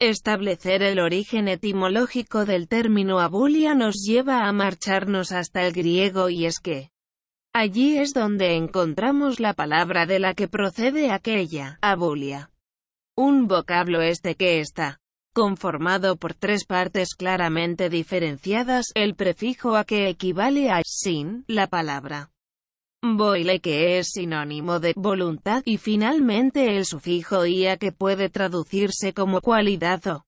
Establecer el origen etimológico del término abulia nos lleva a marcharnos hasta el griego y es que allí es donde encontramos la palabra de la que procede aquella, abulia. Un vocablo este que está conformado por tres partes claramente diferenciadas, el prefijo a que equivale a sin, la palabra boile que es sinónimo de voluntad, y finalmente el sufijo ia que puede traducirse como cualidad o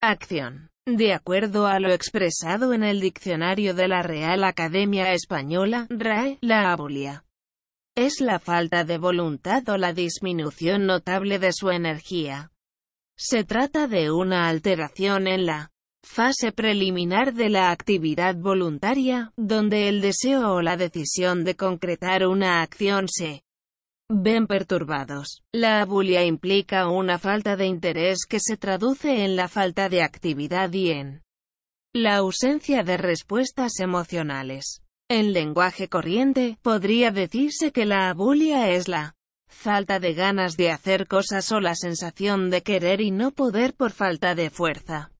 acción. De acuerdo a lo expresado en el diccionario de la Real Academia Española, RAE, la abulia es la falta de voluntad o la disminución notable de su energía. Se trata de una alteración en la Fase preliminar de la actividad voluntaria, donde el deseo o la decisión de concretar una acción se ven perturbados. La abulia implica una falta de interés que se traduce en la falta de actividad y en la ausencia de respuestas emocionales. En lenguaje corriente, podría decirse que la abulia es la falta de ganas de hacer cosas o la sensación de querer y no poder por falta de fuerza.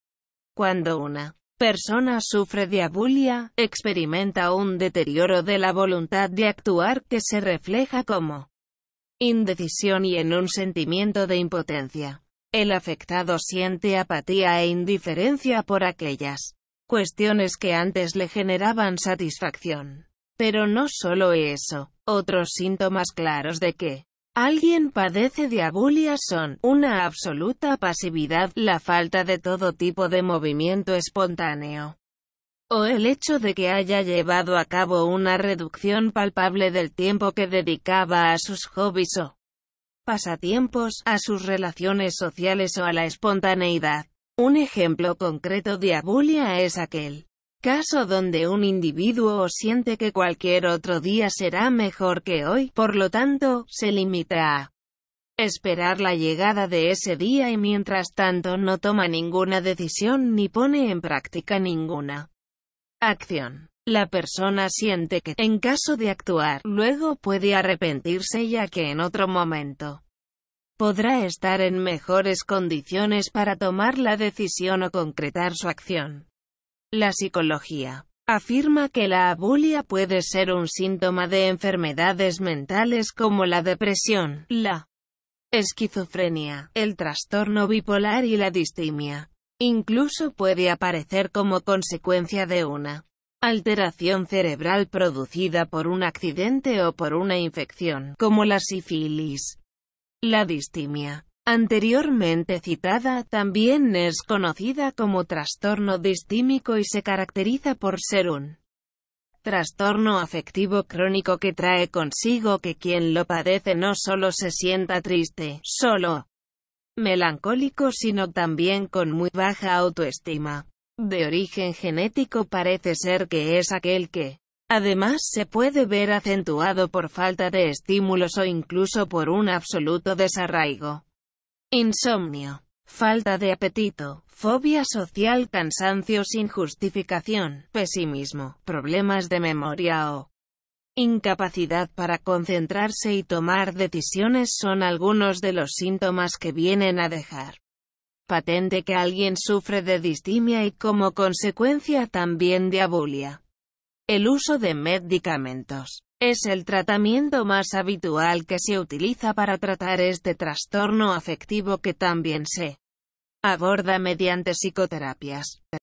Cuando una persona sufre de abulia, experimenta un deterioro de la voluntad de actuar que se refleja como indecisión y en un sentimiento de impotencia. El afectado siente apatía e indiferencia por aquellas cuestiones que antes le generaban satisfacción. Pero no solo eso, otros síntomas claros de que Alguien padece de abulia son, una absoluta pasividad, la falta de todo tipo de movimiento espontáneo, o el hecho de que haya llevado a cabo una reducción palpable del tiempo que dedicaba a sus hobbies o pasatiempos, a sus relaciones sociales o a la espontaneidad. Un ejemplo concreto de abulia es aquel caso donde un individuo siente que cualquier otro día será mejor que hoy, por lo tanto, se limita a esperar la llegada de ese día y mientras tanto no toma ninguna decisión ni pone en práctica ninguna acción. La persona siente que, en caso de actuar, luego puede arrepentirse ya que en otro momento podrá estar en mejores condiciones para tomar la decisión o concretar su acción. La psicología afirma que la abulia puede ser un síntoma de enfermedades mentales como la depresión, la esquizofrenia, el trastorno bipolar y la distimia. Incluso puede aparecer como consecuencia de una alteración cerebral producida por un accidente o por una infección, como la sífilis. La distimia anteriormente citada, también es conocida como trastorno distímico y se caracteriza por ser un trastorno afectivo crónico que trae consigo que quien lo padece no solo se sienta triste, solo melancólico sino también con muy baja autoestima. De origen genético parece ser que es aquel que, además se puede ver acentuado por falta de estímulos o incluso por un absoluto desarraigo insomnio, falta de apetito, fobia social, cansancio sin justificación, pesimismo, problemas de memoria o incapacidad para concentrarse y tomar decisiones son algunos de los síntomas que vienen a dejar. Patente que alguien sufre de distimia y como consecuencia también de abulia. El uso de medicamentos es el tratamiento más habitual que se utiliza para tratar este trastorno afectivo que también se aborda mediante psicoterapias.